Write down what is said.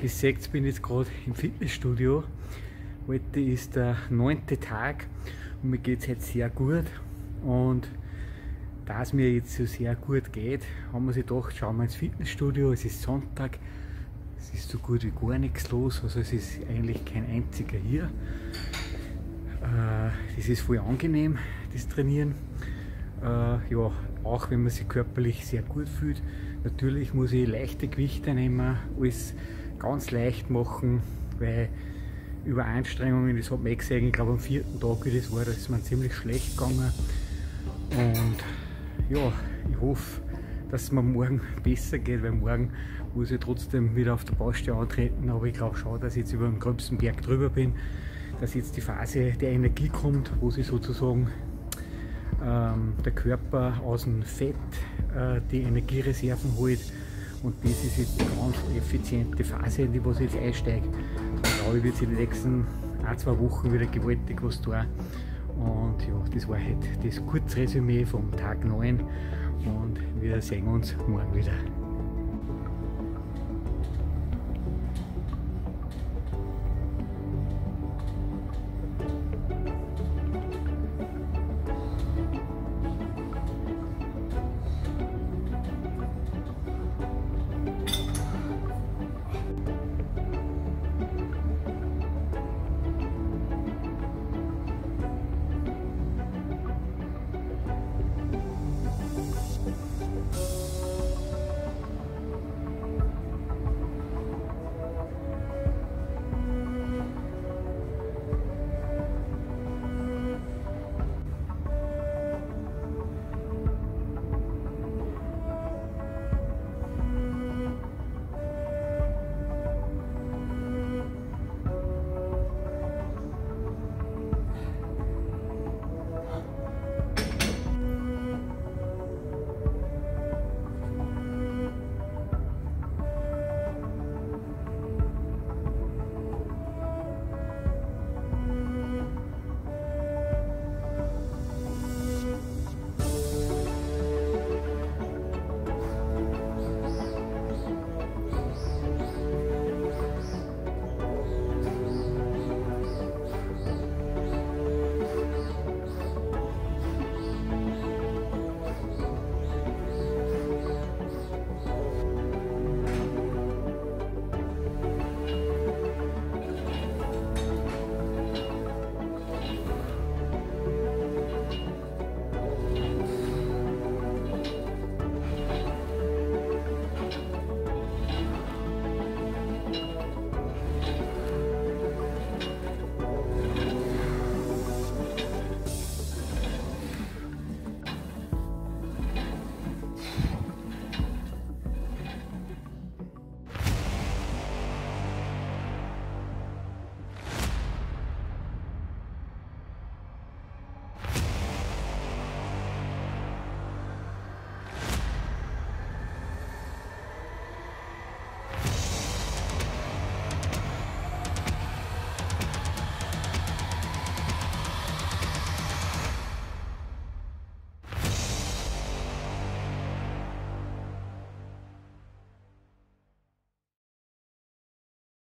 Ihr seht, bin jetzt gerade im Fitnessstudio. Heute ist der neunte Tag und mir geht es jetzt sehr gut. Und da es mir jetzt so sehr gut geht, haben wir sich gedacht, schauen wir ins Fitnessstudio. Es ist Sonntag, es ist so gut wie gar nichts los, also es ist eigentlich kein einziger hier. Äh, das ist voll angenehm, das Trainieren. Äh, ja, auch wenn man sich körperlich sehr gut fühlt. Natürlich muss ich leichte Gewichte nehmen, alles ganz leicht machen, weil über Anstrengungen, das hat man eh gesehen, ich glaube am vierten Tag, wie das war, das ist mir ziemlich schlecht gegangen. Und ja, ich hoffe, dass es mir morgen besser geht, weil morgen muss ich trotzdem wieder auf der Baustelle antreten, aber ich glaube schon, dass ich jetzt über den gröbsten Berg drüber bin, dass jetzt die Phase der Energie kommt, wo sich sozusagen ähm, der Körper aus dem Fett äh, die Energiereserven holt und das ist jetzt eine ganz effiziente Phase, in die ich jetzt einsteige. Da glaube ich, wird sich in den nächsten ein, zwei Wochen wieder gewaltig was tun. Und ja, das war halt das Kurzresümee vom Tag 9 und wir sehen uns morgen wieder.